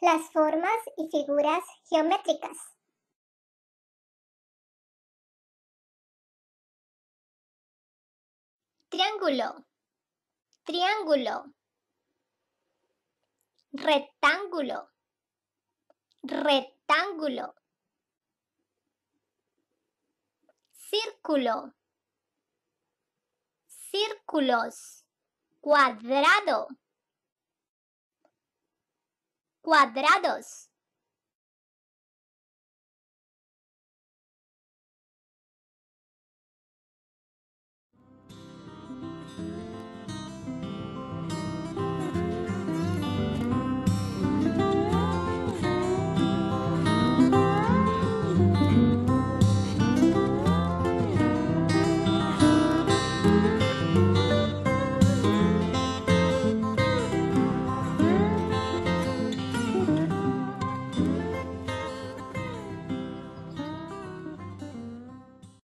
las formas y figuras geométricas. Triángulo, triángulo. Rectángulo, rectángulo. Círculo, círculos. Cuadrado, cuadrados